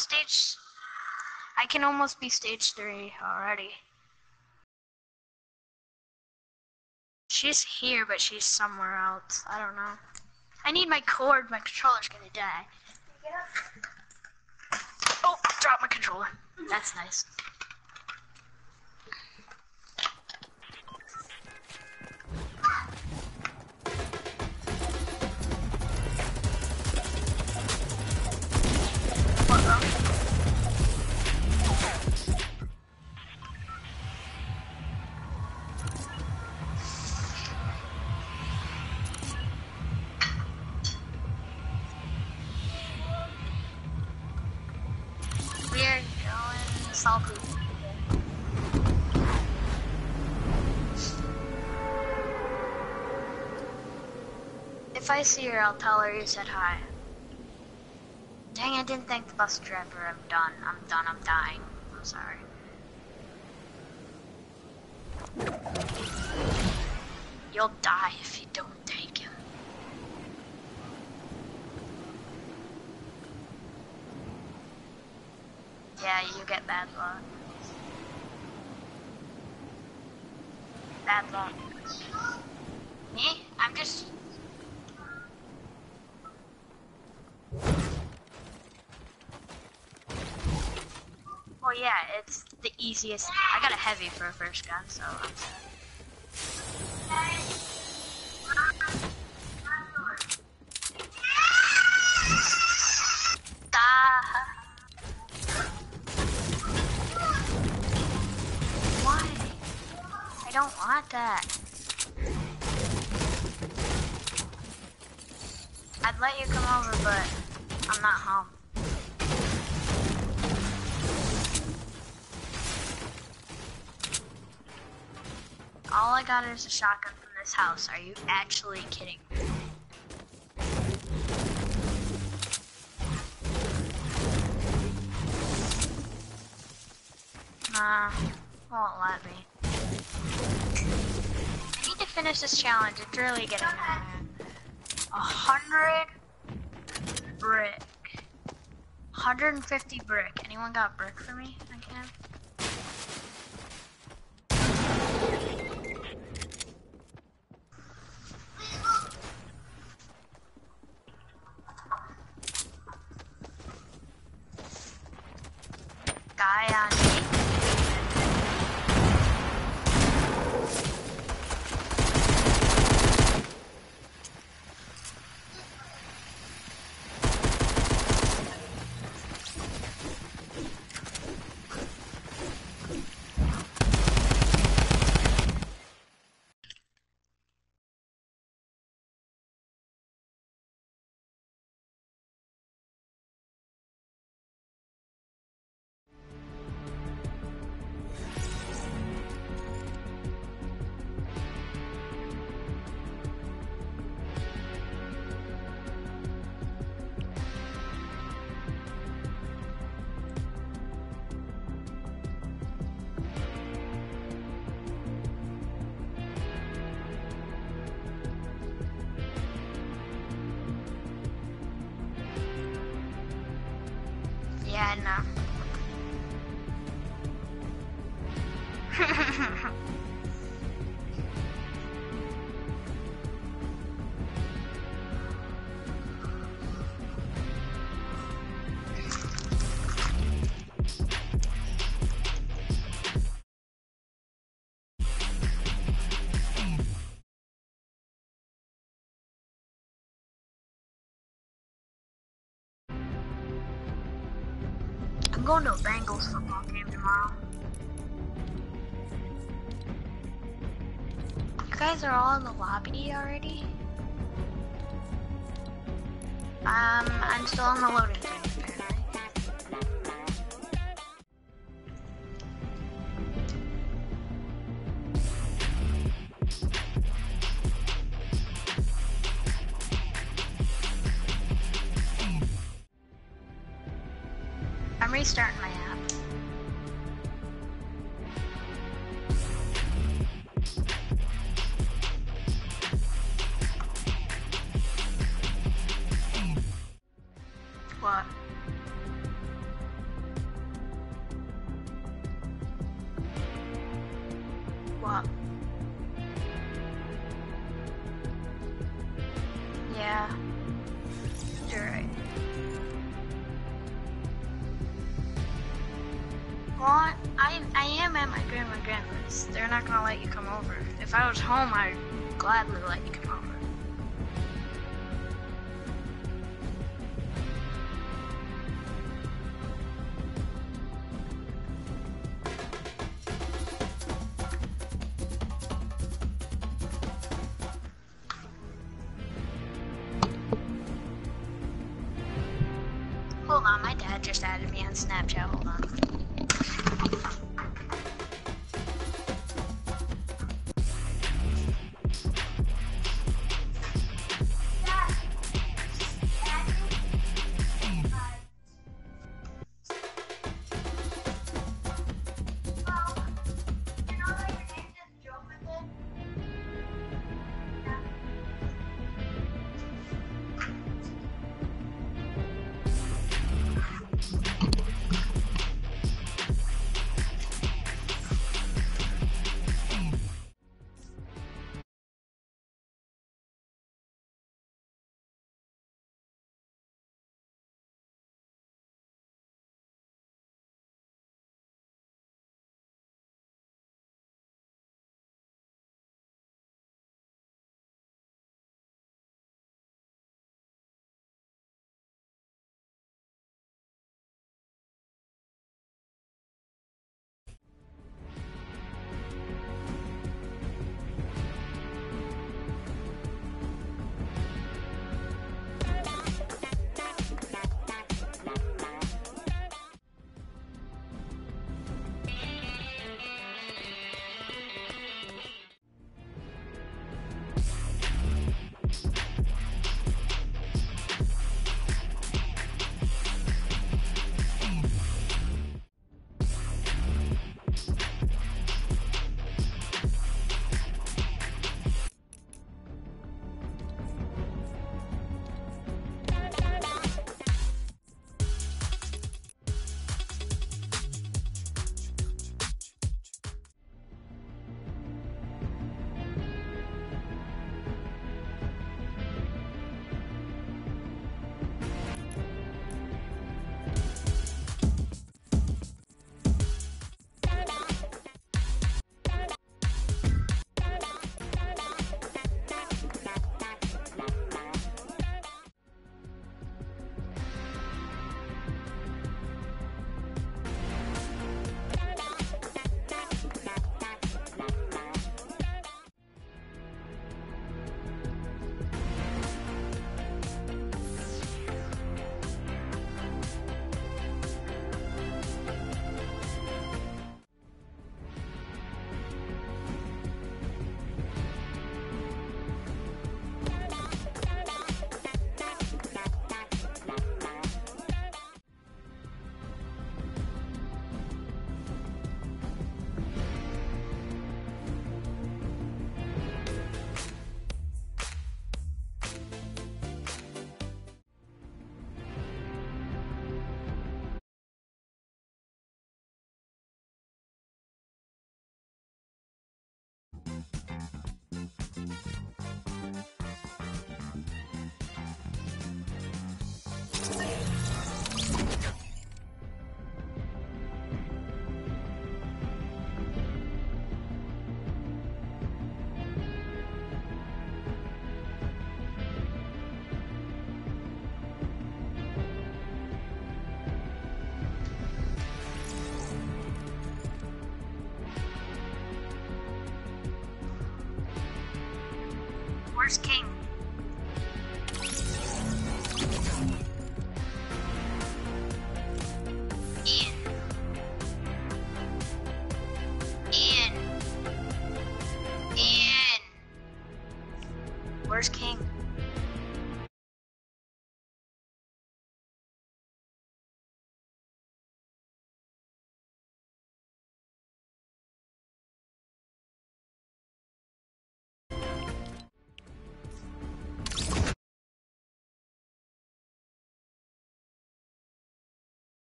Stage. I can almost be stage three already. She's here, but she's somewhere else. I don't know. I need my cord. My controller's gonna die. Oh, drop my controller. That's nice. I see her, I'll tell her you said hi. Dang, I didn't thank the bus driver. I'm done. I'm done. I'm dying. I'm sorry. You'll die if you don't take him. Yeah, you get bad luck. Bad luck. Me? I'm just. Well, yeah, it's the easiest. I got a heavy for a first gun, so I'm set. House. Are you actually kidding me? Nah, won't let me. I need to finish this challenge. It's really getting. A hundred brick. 150 brick. Anyone got brick for me? I can. 哎呀 going to a Bengals football game tomorrow. You guys are all in the lobby already? Um, I'm still on the loading screen.